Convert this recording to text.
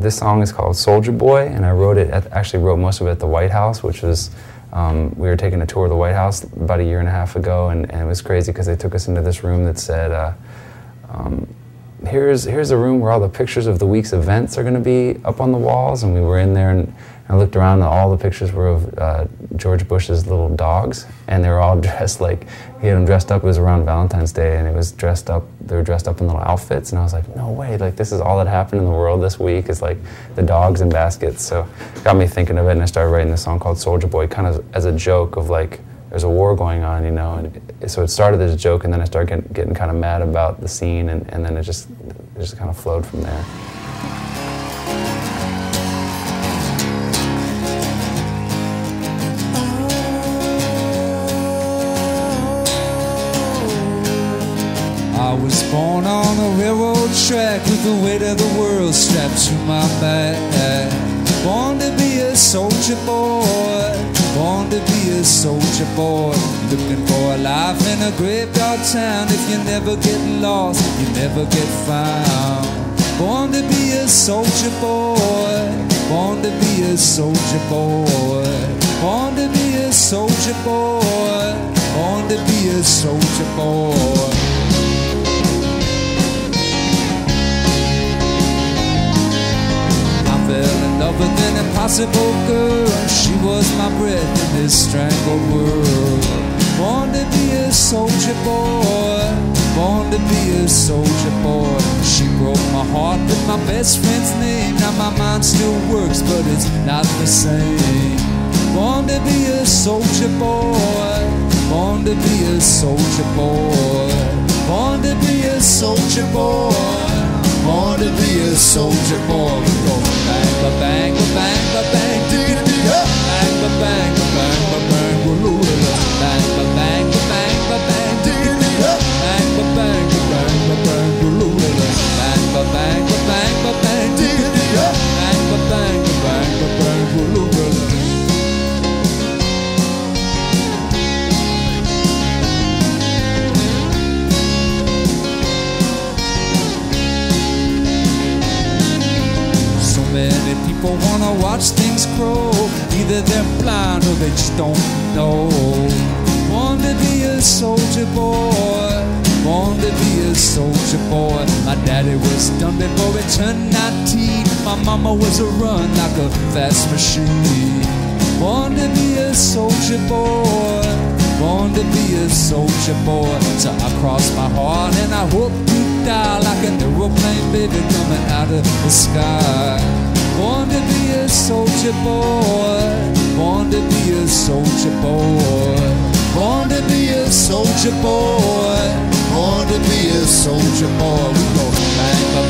this song is called Soldier Boy, and I wrote it. At, actually, wrote most of it at the White House, which was um, we were taking a tour of the White House about a year and a half ago, and, and it was crazy because they took us into this room that said. Uh, um, here's here's a room where all the pictures of the week's events are going to be up on the walls, and we were in there and I looked around and all the pictures were of uh, George Bush's little dogs, and they were all dressed like he had them dressed up. It was around Valentine's Day, and it was dressed up. They were dressed up in little outfits, and I was like, no way! Like this is all that happened in the world this week is like the dogs in baskets. So it got me thinking of it, and I started writing this song called Soldier Boy, kind of as a joke of like there's a war going on, you know. And so it started as a joke, and then I started getting, getting kind of mad about the scene, and, and then it just it just kind of flowed from there. I was born on a railroad track with the weight of the world strapped to my back. Born to be a soldier boy, born to be a soldier boy. Looking for a life in a graveyard town. If you never get lost, you never get found. Born to be a soldier boy, born to be a soldier boy, born to be a soldier boy, born to be a soldier boy. I fell in love with an impossible girl. Was my breath in this strangled world. Born to be a soldier boy, born to be a soldier boy. She broke my heart with my best friend's name. Now my mind still works, but it's not the same. Born to be a soldier boy, born to be a soldier boy, born to be a soldier boy born to be a soldier boy. Go bang, bang, ba bang, ba bang, people wanna watch things grow. Either they're blind or they just don't know. Born to be a soldier boy, born to be a soldier boy. My daddy was done before he turned 19. My mama was a run like a fast machine. Born to be a soldier boy, born to be a soldier boy. So I cross my heart and I hope die like an aeroplane, baby, coming out of the sky. Born to be a soldier boy, born to be a soldier boy, born to be a soldier boy, born to be a soldier boy. We go bang, bang,